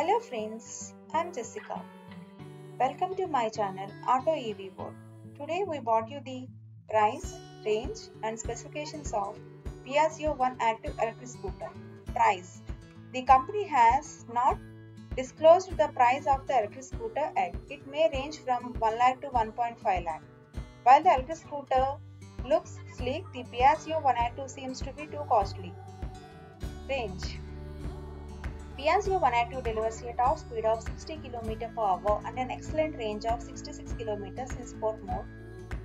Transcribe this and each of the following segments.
Hello friends, I'm Jessica. Welcome to my channel Auto EV World. Today we brought you the price, range and specifications of Piaggio 1 active electric scooter. Price The company has not disclosed the price of the electric scooter yet. It may range from 1 lakh to 1.5 lakh. While the electric scooter looks sleek, the Piaggio 182 seems to be too costly. Range Piaggio 182 delivers a top speed of 60 km per hour and an excellent range of 66 km in sport mode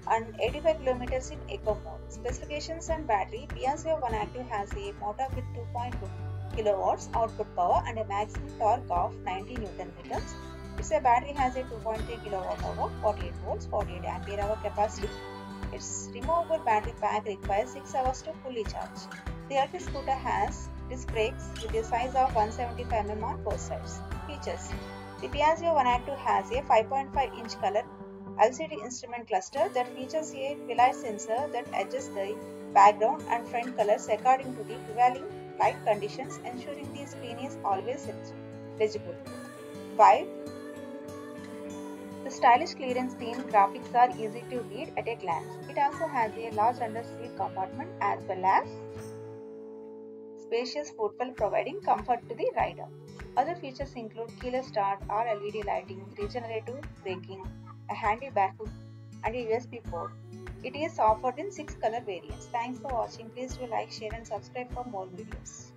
and 85 km in eco mode. Specifications and battery Piaggio 182 has a motor with 2.2 kW output power and a maximum torque of 90 Nm. Its battery has a 2.3 kWh, 48 volts, 48 ampere hour capacity. Its removable battery pack requires 6 hours to fully charge. The electric scooter has disc brakes with a size of 175 mm on both sides. Features The Piaggio 182 has a 5.5 inch color LCD instrument cluster that features a light sensor that adjusts the background and front colors according to the prevailing light conditions, ensuring the screen is always legible. 5. The stylish clearance theme graphics are easy to read at a glance. It also has a large under seat compartment as well as spacious footwell providing comfort to the rider. Other features include keyless start, or LED lighting, regenerative braking, a handy backhook, and a USB port. It is offered in 6 color variants. Thanks for watching. Please do like, share and subscribe for more videos.